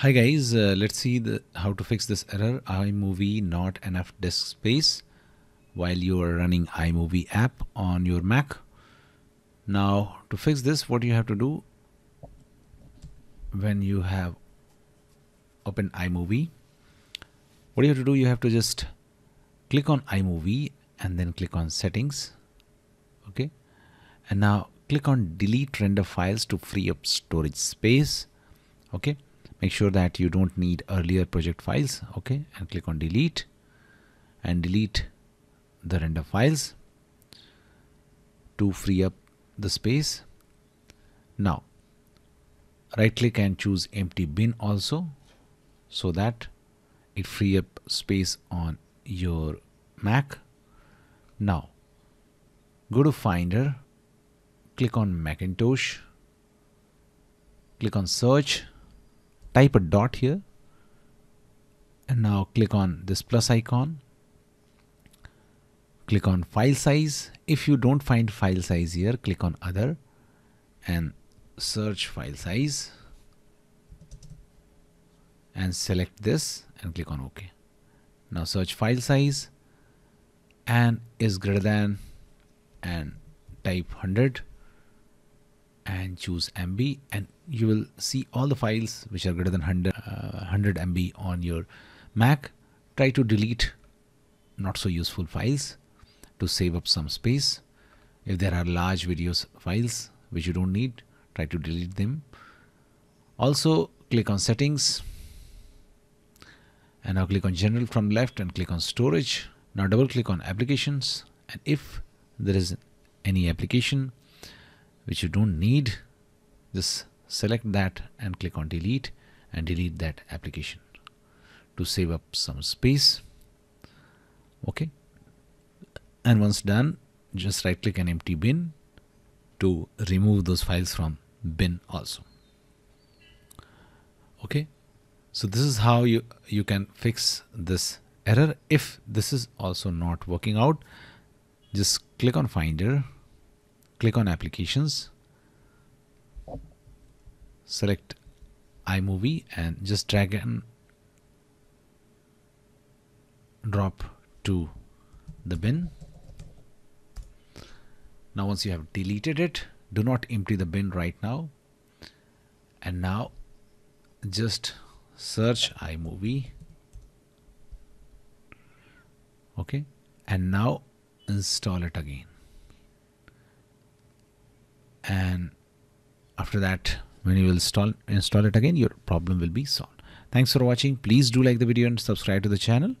Hi guys, uh, let's see the, how to fix this error. iMovie not enough disk space while you are running iMovie app on your Mac. Now to fix this what you have to do when you have open iMovie what you have to do you have to just click on iMovie and then click on settings okay? And now click on delete render files to free up storage space okay make sure that you don't need earlier project files okay? And click on delete and delete the render files to free up the space. Now right click and choose empty bin also so that it free up space on your Mac. Now go to finder click on Macintosh click on search type a dot here. And now click on this plus icon. Click on file size. If you don't find file size here click on other and search file size. And select this and click on OK. Now search file size. And is greater than and type 100 and choose MB and you will see all the files which are greater than 100, uh, 100 MB on your Mac. Try to delete not so useful files to save up some space. If there are large videos files which you don't need, try to delete them. Also click on settings and now click on general from left and click on storage. Now double click on applications and if there is any application which you don't need just select that and click on delete and delete that application to save up some space. Okay. And once done just right click an empty bin to remove those files from bin also. Okay. So this is how you you can fix this error if this is also not working out. Just click on finder click on applications select iMovie and just drag and drop to the bin. Now once you have deleted it do not empty the bin right now. And now just search iMovie. Okay. And now install it again and after that when you will install install it again your problem will be solved. Thanks for watching. Please do like the video and subscribe to the channel